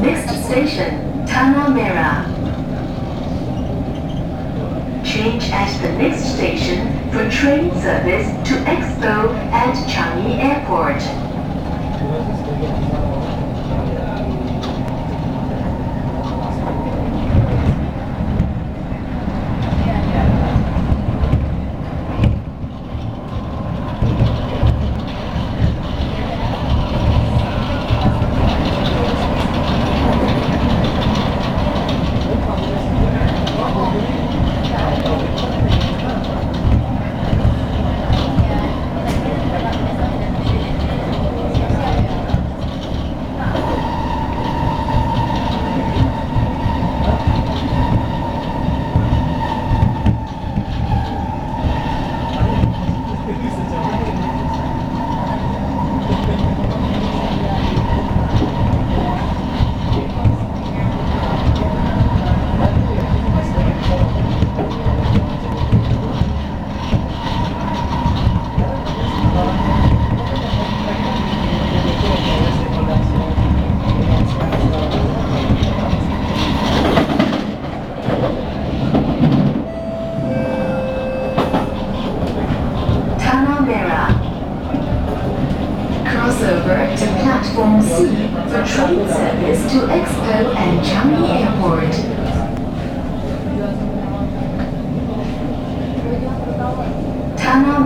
Next station, Tanah Merah. Change at the next station for train service to Expo and Changi Airport. Tanah Merah. Crossover to platform C for train service to Expo and Changi Airport. Tanah.